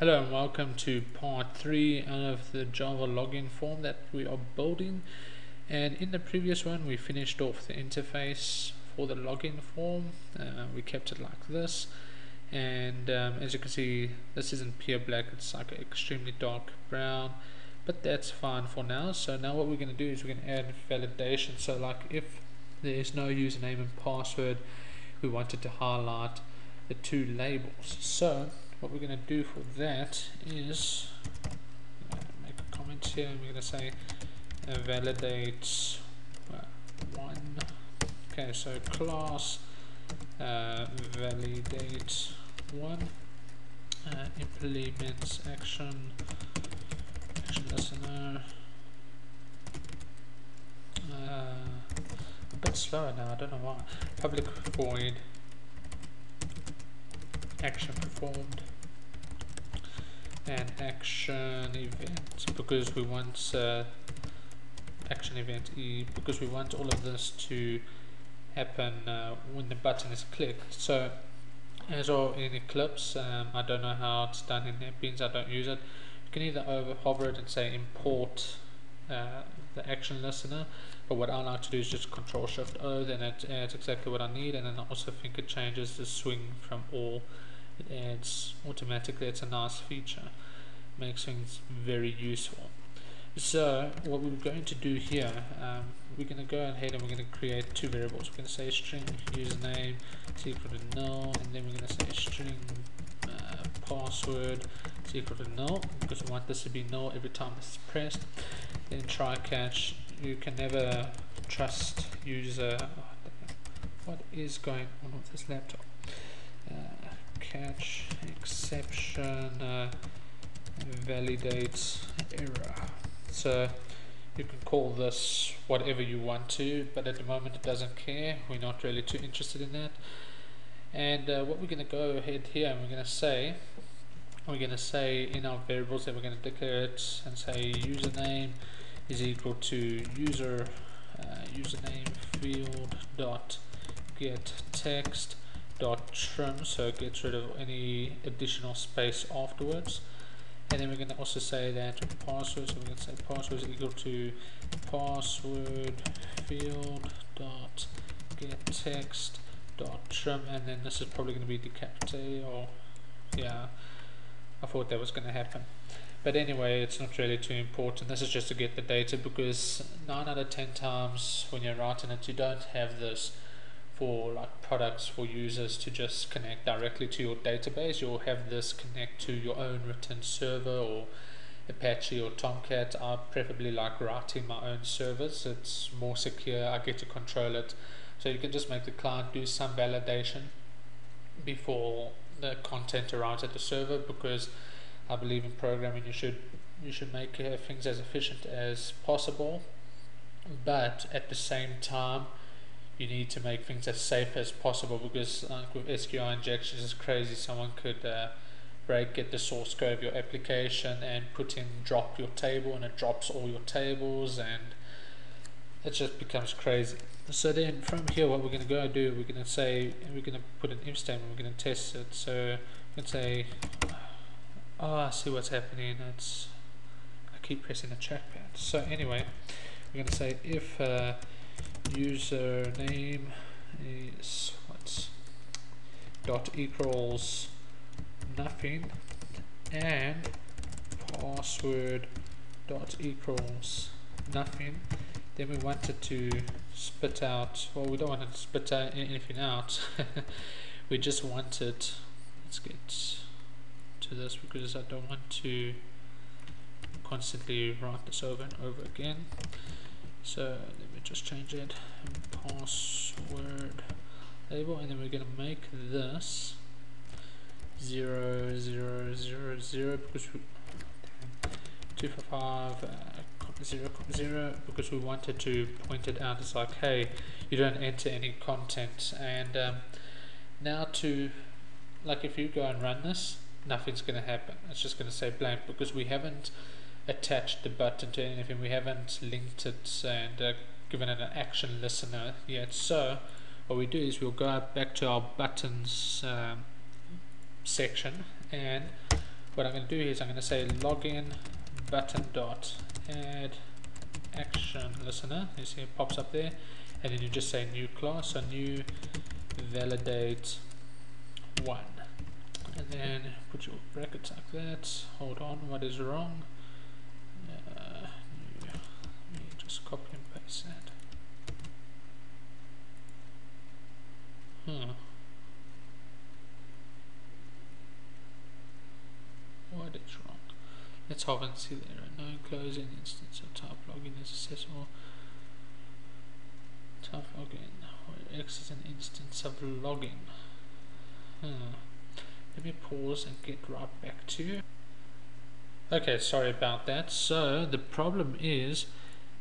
Hello and welcome to part 3 of the Java login form that we are building. And in the previous one we finished off the interface for the login form. Uh, we kept it like this. And um, as you can see this isn't pure black it's like extremely dark brown but that's fine for now. So now what we're going to do is we're going to add validation. So like if there is no username and password we wanted to highlight the two labels. So what we're going to do for that is make a comment here and we're going to say uh, validate uh, one. Okay so class uh, validate one uh, implements action. Action listener uh, a bit slower now I don't know why. Public void. Action performed and action event because we want uh, action event E because we want all of this to happen uh, when the button is clicked. So as or in Eclipse um, I don't know how it's done in NetBeans I don't use it. You can either over hover it and say import uh, the action listener but what I like to do is just control shift O then it adds exactly what I need and then I also think it changes the swing from all it adds automatically it's a nice feature makes things very useful. So what we're going to do here um, we're going to go ahead and we're going to create two variables. We're going to say string username equal to null and then we're going to say string uh, password equal to null because we want this to be null every time this is pressed. Then try catch you can never trust user what is going on with this laptop catch exception uh, validate error. So you can call this whatever you want to but at the moment it doesn't care. We're not really too interested in that. And uh, what we're going to go ahead here and we're going to say we're going to say in our variables that we're going to declare it and say username is equal to user uh, username field dot get text dot trim so it gets rid of any additional space afterwards. And then we're going to also say that password so we're going to say password is equal to password field dot get text dot trim and then this is probably going to be deprecated or yeah I thought that was going to happen. But anyway it's not really too important. This is just to get the data because 9 out of 10 times when you're writing it you don't have this for like products for users to just connect directly to your database? You'll have this connect to your own written server or Apache or Tomcat. I preferably like writing my own servers. It's more secure. I get to control it. So you can just make the client do some validation before the content arrives at the server because I believe in programming you should you should make uh, things as efficient as possible. But at the same time you need to make things as safe as possible because uh, with SQL injections it's crazy. Someone could uh, break get the source code of your application and put in drop your table and it drops all your tables and it just becomes crazy. So then from here what we're going to go do we're going to say we're going to put an if statement we're going to test it. So can say oh I see what's happening. It's I keep pressing the trackpad. So anyway we're going to say if uh, username is what's dot equals nothing and password dot equals nothing. Then we wanted to spit out well we don't want to spit out anything out. We just wanted let's get to this because I don't want to constantly write this over and over again so let me just change it password label and then we're gonna make this zero zero zero zero because we two five uh, zero zero because we wanted to point it out. It's like hey you don't enter any content. And um, now to like if you go and run this nothing's going to happen. It's just going to say blank because we haven't attached the button to anything. We haven't linked it and uh, given it an action listener yet. So what we do is we'll go back to our buttons um, section and what I'm going to do is I'm going to say login button dot add action listener you see it pops up there and then you just say new class so new validate one and then put your brackets like that hold on what is wrong uh, let me just copy and paste that. Hmm. What is wrong? Let's have and see there no closing instance of type login is accessible. Type login. Or X is an instance of login. Hmm. Let me pause and get right back to you. Okay, sorry about that. So the problem is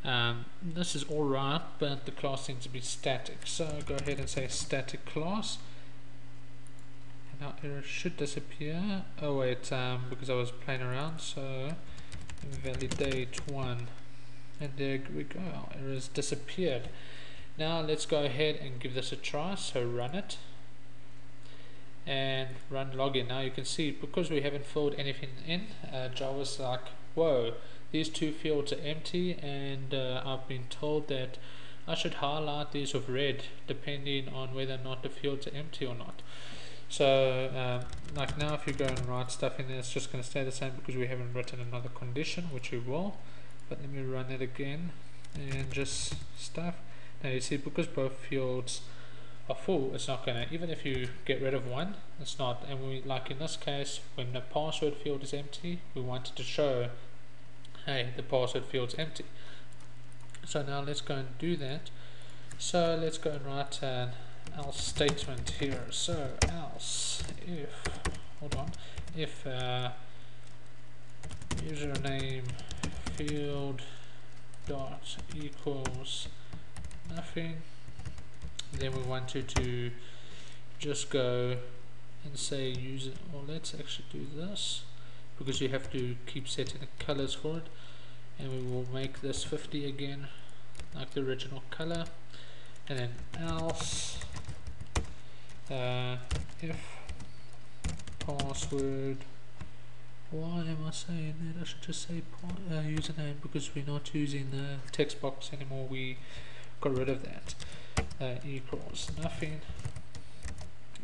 um, this is alright, but the class seems to be static. So go ahead and say static class. And our error should disappear. Oh wait, um, because I was playing around. So validate one. And there we go, our errors disappeared. Now let's go ahead and give this a try. So run it and run login. Now you can see because we haven't filled anything in uh, Java's like whoa these two fields are empty and uh, I've been told that I should highlight these with red depending on whether or not the fields are empty or not. So um, like now if you go and write stuff in there it's just going to stay the same because we haven't written another condition which we will. But let me run it again and just stuff. Now you see because both fields a full it's not gonna even if you get rid of one it's not and we like in this case when the password field is empty we wanted to show hey the password field's empty. So now let's go and do that. So let's go and write an else statement here. So else if hold on if uh, username field dot equals nothing then we wanted to just go and say use it. Or let's actually do this because you have to keep setting the colors for it. And we will make this 50 again like the original color. And then else uh, if password why am I saying that? I should just say uh, username because we're not using the text box anymore. We got rid of that uh, equals nothing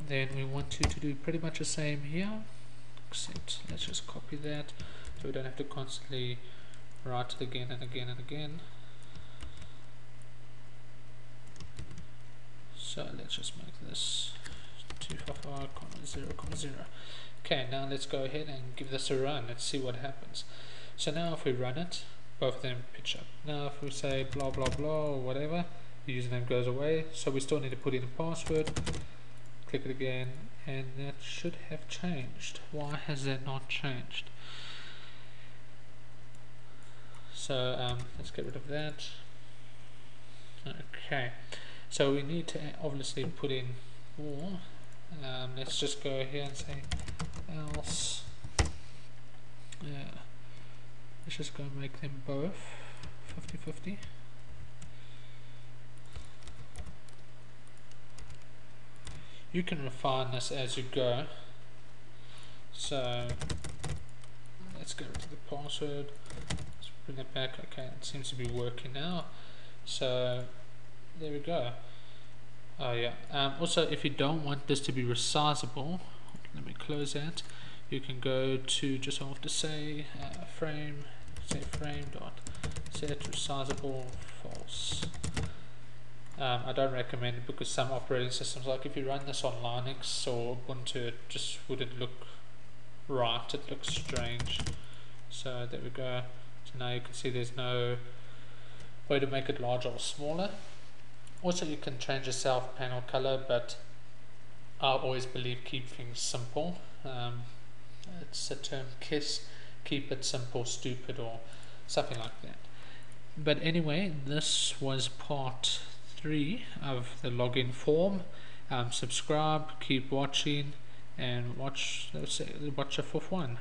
then we want you to do pretty much the same here except let's just copy that so we don't have to constantly write it again and again and again. So let's just make this 255, 0, okay now let's go ahead and give this a run let's see what happens. So now if we run it both of them pitch up. Now if we say blah blah blah or whatever the username goes away. So we still need to put in a password click it again and that should have changed. Why has that not changed? So um, let's get rid of that. Okay. So we need to obviously put in more um, let's just go here and say else. Yeah let's just go and make them both. 50 50 you can refine this as you go. So let's go to the password. Let's bring it back. Okay it seems to be working now. So there we go. Oh yeah. Um, also if you don't want this to be resizable let me close that. You can go to just have to say uh, frame say frame dot set resizable false um, I don't recommend it because some operating systems, like if you run this on Linux or Ubuntu, it just wouldn't look right, it looks strange. So there we go. So now you can see there's no way to make it larger or smaller. Also you can change the south panel color, but I always believe keep things simple. Um, it's a term KISS, keep it simple, stupid, or something like that. But anyway, this was part three of the login form. Um, subscribe, keep watching, and watch watch a fourth one.